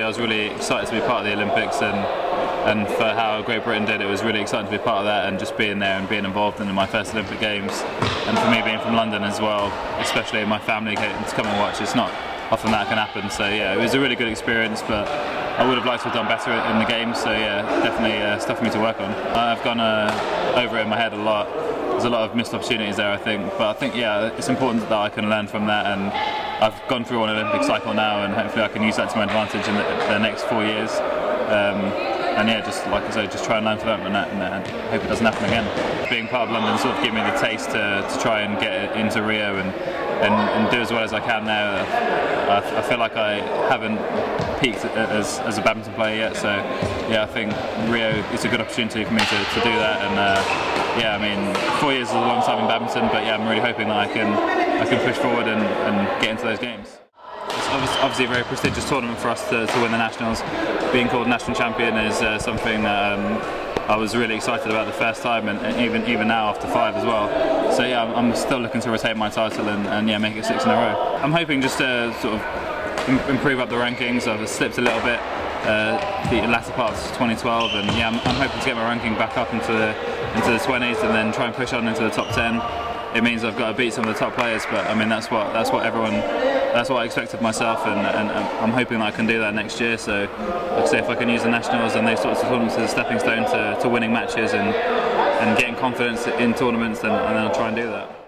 I was really excited to be part of the Olympics and and for how Great Britain did, it was really exciting to be part of that and just being there and being involved in my first Olympic Games. And for me being from London as well, especially my family getting to come and watch, it's not often that can happen. So yeah, it was a really good experience, but I would have liked to have done better in the games. So yeah, definitely uh, stuff for me to work on. I've gone uh, over it in my head a lot. There's a lot of missed opportunities there, I think. But I think yeah, it's important that I can learn from that and. I've gone through an Olympic cycle now, and hopefully I can use that to my advantage in the, the next four years. Um, and yeah, just like I say, just try and learn from that and, and, hope it doesn't happen again. Being part of London sort of gave me the taste to, to try and get into Rio and, and, and do as well as I can there. I, I feel like I haven't peaked as, as a badminton player yet, so yeah, I think Rio is a good opportunity for me to, to do that. And uh, yeah, I mean, four years is a long time in badminton, but yeah, I'm really hoping that I can I can push forward and, and get into those games It's obviously a very prestigious tournament for us to, to win the nationals. Being called national champion is uh, something that um, I was really excited about the first time, and, and, even even now after five as well. So yeah, I'm, I'm still looking to retain my title and, and, yeah, make it six in a row. I'm hoping just to sort of improve up the rankings. I've slipped a little bit. Uh, the latter part of 2012, and yeah, I'm, I'm, hoping to get my ranking back up into the into the 20s, and then try and push on into the top 10 it means I've got to beat some of the top players. But I mean, that's what that's what everyone that's what I expected myself, and, and I'm hoping that I can do that next year. So, I say, if I can use the nationals and those sorts of tournaments as a stepping stone to, to winning matches and and getting confidence in tournaments, and then I'll try and do that.